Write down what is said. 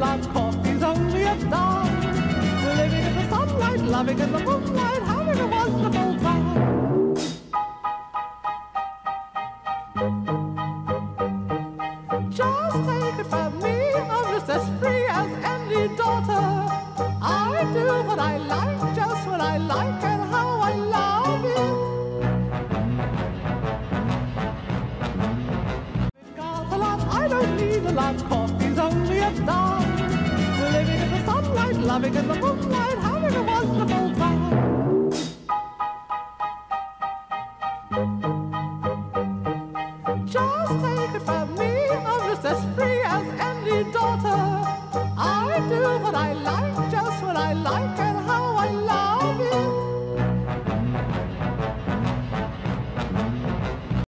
lot. Coffee's only a dime. Living in the sunlight, loving in the moonlight, having a wonderful time. Just take it from me, I'm just as free as any daughter. I do what I like, just what I like, and how I love it. Got a lot, I don't need a lot. Coffee's only a dime. Loving in the moonlight, having a wonderful time. Just take it from me, I'm just as free as any daughter. I do what I like, just what I like,